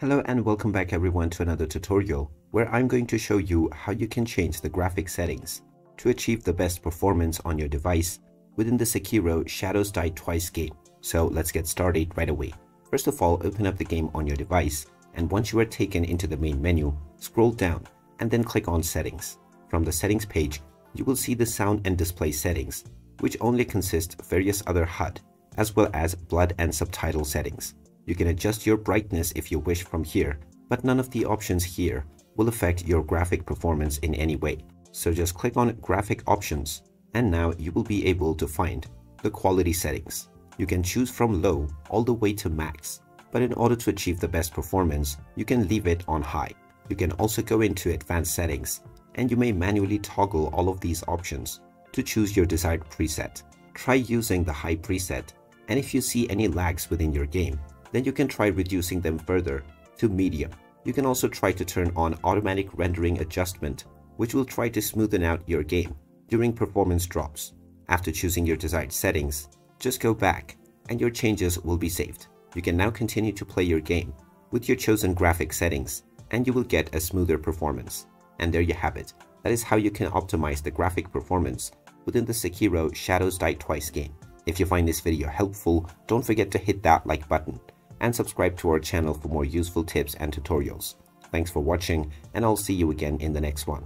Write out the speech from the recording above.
Hello and welcome back everyone to another tutorial where I'm going to show you how you can change the graphic settings to achieve the best performance on your device within the Sekiro Shadows Die Twice game. So let's get started right away. First of all, open up the game on your device and once you are taken into the main menu, scroll down and then click on settings. From the settings page, you will see the sound and display settings, which only consist of various other HUD as well as blood and subtitle settings. You can adjust your brightness if you wish from here, but none of the options here will affect your graphic performance in any way. So just click on graphic options and now you will be able to find the quality settings. You can choose from low all the way to max, but in order to achieve the best performance, you can leave it on high. You can also go into advanced settings and you may manually toggle all of these options to choose your desired preset. Try using the high preset and if you see any lags within your game, then you can try reducing them further to medium. You can also try to turn on automatic rendering adjustment, which will try to smoothen out your game during performance drops. After choosing your desired settings, just go back and your changes will be saved. You can now continue to play your game with your chosen graphic settings and you will get a smoother performance. And there you have it. That is how you can optimize the graphic performance within the Sekiro Shadows Die Twice game. If you find this video helpful, don't forget to hit that like button and subscribe to our channel for more useful tips and tutorials. Thanks for watching and I'll see you again in the next one.